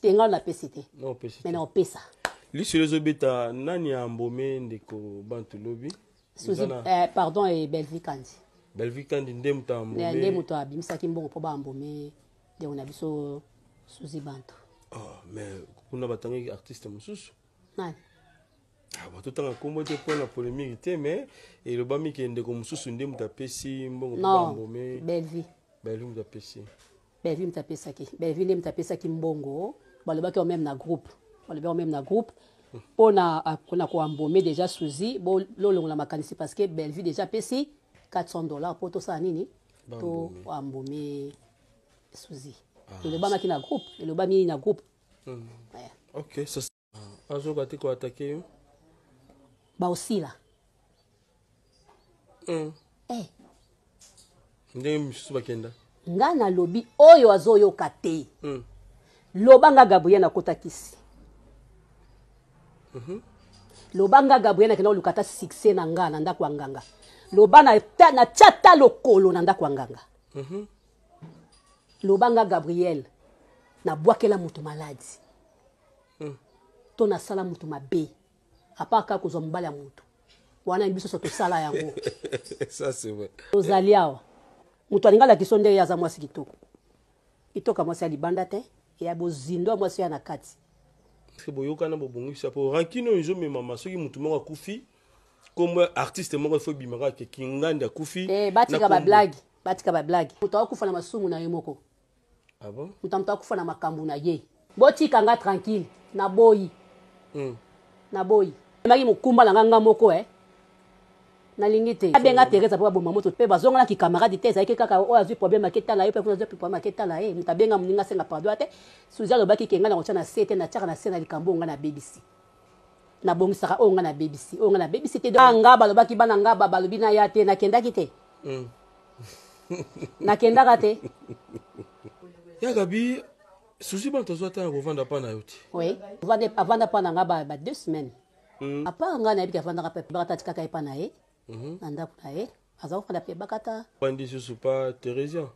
te ngai napesi te me naopesa lisolo ezobeta nani ya mbome ndeko bantu lobi suzi eh, pardon e eh, belvi kandi belvi kandi nde moto ya mbome nde moto abimisaki mbongo mpo bambome ndeko na biso suzi bantu ah, mais kuna batangaki artiste mosusu nani ah, bato tanga nkombo te mpo na polémique te mais elobami ke ndeko mosusu nde moto apesi mbongo bambome bellevie bellevie moto apesi bellevie moto apesaki bellevie nde moto apesaki mbongo balobaki omeme na groupe balobaki omeme na groupe mpo na ah, koambome déjà suzi bolongola makanisi parce que bellevie déjà apesi 400 dollars mpo tosala nini to ambomi suzi ah. elobamaki na groupe elobami na groupe hmm. ok ah, azoka te koatake yo baosila hmm. eh. ndenge misusu bakenda nga nalobi oyo azoyoka te loba nga gabriel nakota kisi Mhm. loba nga gabriel nakenda koluka ata succès na nga na ndako ya nganga loba natya ta lokolo na ndako ya nganga mhm. loba nga gabriel nabwakela moto maladi mhm. to nasala moto mabe apart kaka kozwa mobali ya moto wana ye biso so tosala yango tozali awa moto alingi alakiso nde ye aza mwasi kitoko kitoka mwasi ya libanda te ya bozindo ya mwasi oyo ya na kati eske boyokana bobongisa po rankine oyo ezomemama soki motu moko akufi kombo ya artiste moko ifo ebima kaka ke kingandi akufi eh, batika bablage batika bablage moto akufa na masumu na ye moko ah bon? moto moto akufa na makambo na ye botika nga tranquille naboyi hmm. naboyi emaki mokumba na nga nga moko eh. nalingi te abenga Teresa mpo baboma moto mpe bazongana kikamaradi te ezalaki kaka oyo azwi problème ake tala ye mpe kuna azwi problème ake tala ye moto abenga moninga asenga pardon te Suzy alobaki ke ngai nakotya na se te natyaka na se na likambo oyo ngai nabebisi nabongisaka oyo ngai nabebisi oyo ngai nabebisi te ah, nga balobaki bana nga balobi na ya te nakendaki te mm. nakendaka te ya gabi susi bantu azwa ntango kovanda mpa na yo te avanda mpa na ngai ba deux semaines Mm. A part nga na yebi avandaka pe bakata tikaka epa na ye. Mm-hmm. Na ndaku na ye. Aza ofanda pe bakata. Bandi susu pa Theresia.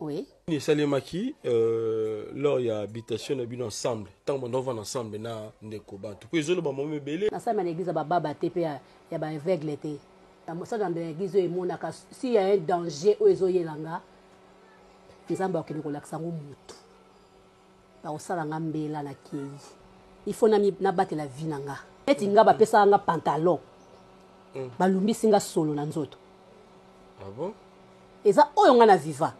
Oui. Ni salemaki euh, lors ya habitation na bino ensemble. Tango banda ofanda ensemble na ndeko bantu. Po ezolo ba momi ebele. Na sala na église ba baba te pe ya ba aveugle te. Na mosala na église oyo emonaka si ya un danger oyo ezoyela nga. Nzambe akende kolakisa ngo mutu. Bakosala nga mbela na keyi. Il faut na mi na batela vie na nga. Neti nga ba pesaka nga pantalon. Hum. Ba lumbisi nga solo na nzoto. Ah bon? Eza oyo nga na viva.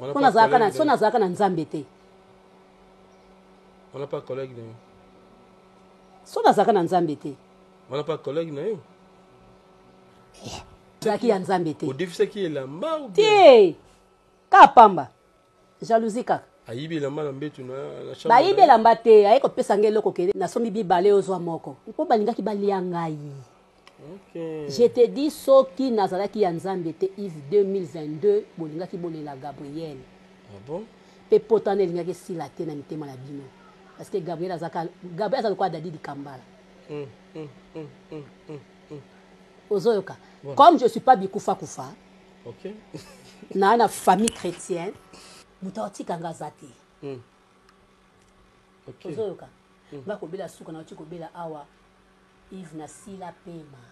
Wana pa nazalaka na so nazalaka na Nzambe te. Wana pa collègue na yo. So nazalaka na Nzambe te. Wana pa collègue na yo. Eh. Zaki ya Nzambe te. Odefisaki elamba ou bien? Te. Ka pamba. Jalousie kaka. Ayibi elamba na mbetu na chambre na ye. Bayibi elamba te, aye kopesa nga eloko ke nasombi bibale yo zwa moko. Po balingaki balia ngai. Okay. Je te dis soki nazalaki ya Nzambe te Yves 2022 bolingaki bolela Gabriel. Ah bon? Pe pota wana elingaki esila te na mitema na bino. Parce que Gabriel aza ka Gabriel aza lokola Daddy Dikambala. Mm, mm, mm, mm, mm, mm. Ozoyoka? Bon. Comme je suis pas bikufa kufa. okay. na na famille chrétienne moto aotika nga aza te mm. okay. ozoyoka mm. nga kobela suka nauti kobela awa ive nasila pema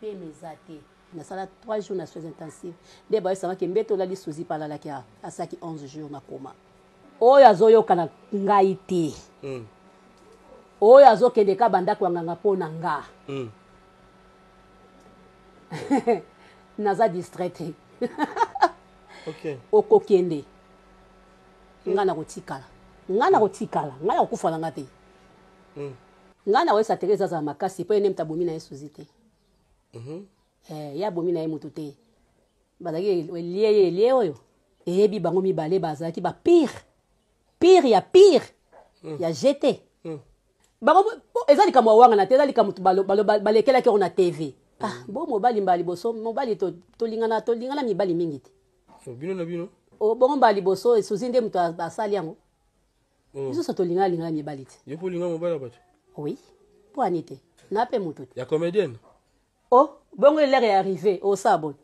pema eza te nasala 3 jours na soins intensive nde bayosamaki mbete olali suzi mpe alalaki asalaki 11 jours na koma oyo azoyoka na ngai te mm. oyo azokende ka bandako ya nganga mpo na nga mm. naza distrait te okay. okokende okay. ngai nakotikala ngai nakotikala ngai nakokufa na ngai te mm. ngai nakoyesa teresa azala makasi mpo ene moto abomi na ye suzi te mm -hmm. eh, ye abomi na ye motu te bazalaki elie ye elie oyo eyebi bango mibale bazalaki bapire pire ya pire mm. ya jete mm. bango po eza likambo awangana te eza likambo balekelaki yango na tv ah, mm. bo mobali mbala liboso mobali tolingana to tolingana mibali mingi te oh, bino na bino oh, bongo mbala liboso esuzi nde moto asali yango oh. bisoso tolingana lingana mibali te yo mpo olinga mobali ya bato oui mpo ani te na mpe motu te ya comédienne Oh, bongo elere ya arrive osa bon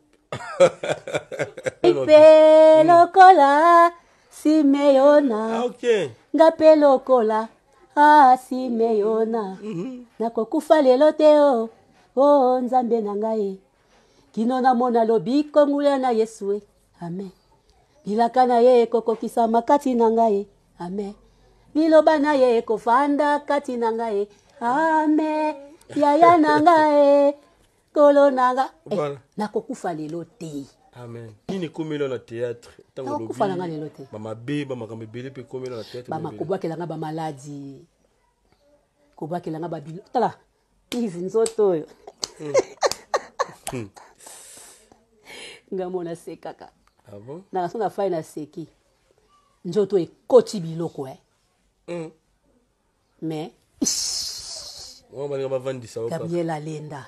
ipe lokola simeona ah, okay. nga mpe lokola a ah, simeona mm -hmm. nakokufa lelo te o oh. o oh, nzambe na ngai kino namona lobiko nguya na yesu e Amen. Bilaka na ye ekokokisama kati na ngai. Amen. Liloba na ye ekofanda kati na ngai. Amen. Yaya na ngai. Kolo na nga. Eh, voilà. Nakokufa lelo te. Amen. Nini komela na théâtre? Tango lobi. Nakokufa na nga lelo te. Ba mabe, ba makambo ebele pe komela na théâtre. Ba makobwakela nga ba maladie. Kobwakela nga ba bilo. Tala. Yves nzoto oyo nga mona asekaka ah bon? nakaso na fai naseki nzoto ekoti biloko eh. mm. mais gabriel alenda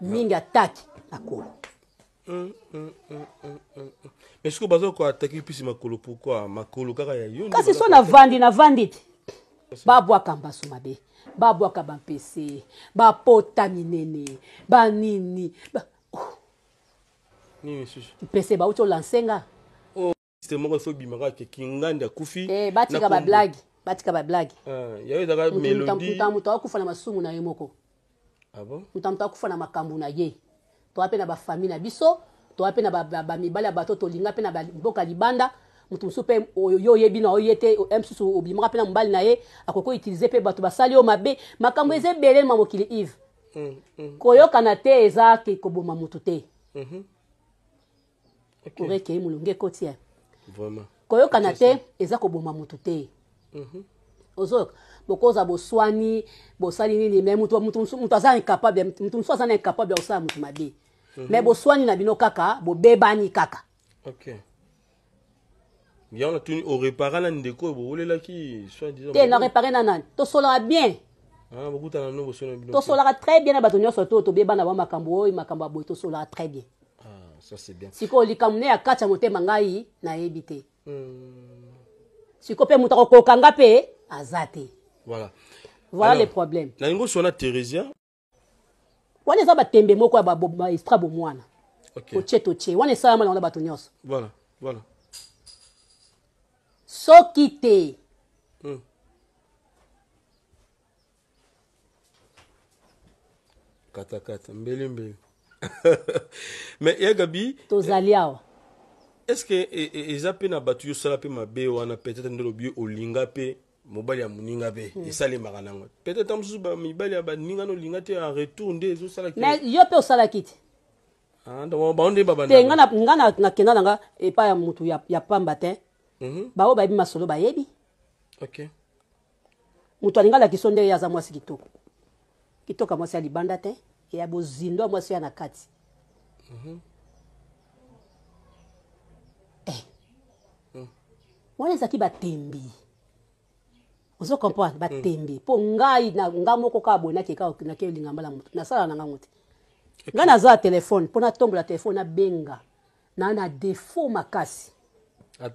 mingi ataki na kolo Hum, hum, hum, hum, hum, hum. mais sikoyo baza koatake mpisi makolo pourkui makolo kaka ya yo kasi so navandi navandi te babwaka mbasu mabe babwaka bampese bapota minene banini ba... oh. nini susu mpese bauti olanse nga Site moko il faut bima kaka ke Kingandi akufi. Eh batika ba blague, batika ba blague. Ah, yayo ezaka melodie. Mutu mutu akufa na masumu na ye moko. Ah bon? Mutu mutu akufa na makambu na ye. To ape na ba famille na biso, to ape na ba ba mibali ya bato tolinga pe na ba mboka libanda. Mutu musu pe oyo yo yebi na oye te, em susu obimaka pe na mobali na ye, akoko utiliser pe bato basali yo mabe. Makambu eze belel ma mokili Yves. Mm, mm. Koyokana te eza ke koboma mutu te. Mm -hmm. kure ekei molunge ekoti ye koyokana te eza koboma motu te mhm. ozoyoka bokoza boswani bosali nini me motu aza incapable motu mosusu aza na incapable ya kosala motu mabe me mhm. boswani na bino kaka bobebani kaka Yango tuni orepara na ndeko oyo bowelelaki soit disant. Te na repare na nani? Tosolaka bien. Ah, bokutana no bosono bino. Tosolaka très bien na bato nyonso to tobeba na ba makambo oyo makambo ya boye tosolaka très bien. Ah, ça c'est bien. Sikoyo likambo ne ya kati ya motema ngai nayebi te. Hmm. Sikoyo mpe moto akokoka nga mpe aza te. Voilà. Voilà Alors, le problème. Na yango sona Theresia wana eza batembe moko ya baestra bomwana otie totie wana esalama nango na bato nyonso soki te hmm. katakata mbeli mbeli mais ya gabi tozali awa est ce que eza mpe na bato yosala mpe mabe wana peut-être nde lobi olinga mpe mobali ya moninga mpe hmm. esalemaka nango peut-être ntango mosusu bamibali ya baninga nolinga te en retour nde ezosalaki mais yo mpe osalaki te ah, bango nde babanda te nga nakenda na nga epai ya motu ya pamba te mhm. baoyo bayebi masolo bayebi ok moto alinga alakisa nde ye aza mwasi kitoko Kitoka mwasi ya libanda te ya bozindo ya mwasi ya na kati mm -hmm. eh. mm. wana ezalaki batembi ozo comprendre mm. batembi mpo mm. ngai na ngai moko kaka boye nake kaka nake olinga mbala moto nasala na ngango te okay. ngai naza ya telefone mpo natombola telefone nabenga na na defaut makasi ah,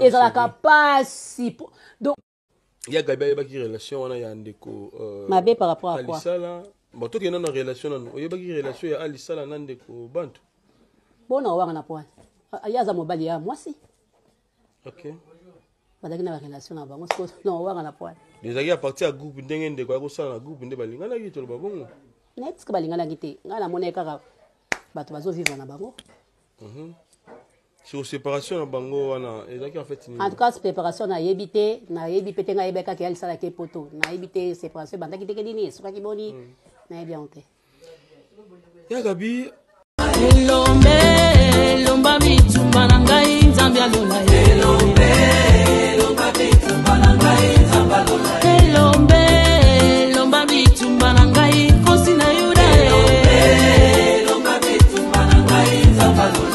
ezalaka mpasi donc ya gabi ayebaki relation wana ya ndeko euh, mabe par rapport à quoi alisala bon tokende nano relation nano oyebaki relation ya alisala na ndeko bantu bona owanga na point ye aza mobali ya mwasi okay. bazalaki na barelation na bango siko na owanga na point ezalaki apartir ya groupe ndenge ndeko akosala na groupe nde balinganaki toloba bongo naye tiske balinganaki te ngai namonaki kaka bato bazovivre na bango mhm. sur separation na bango wana ezalaki en fait en tout cas préparation na yebi te na yebi pete nga yebi kaka yalisa la ke poto na yebi te separation bandaki te kedi ni esuka ki boni mm. na yebi en te ya gabi elombe elomba bitumba na ngai nzambe alola elombe elomba bitumba na ngai nzambe alola elombe elomba bitumba na ngai kosi na yuda elombe elomba bitumba na ngai nzambe alola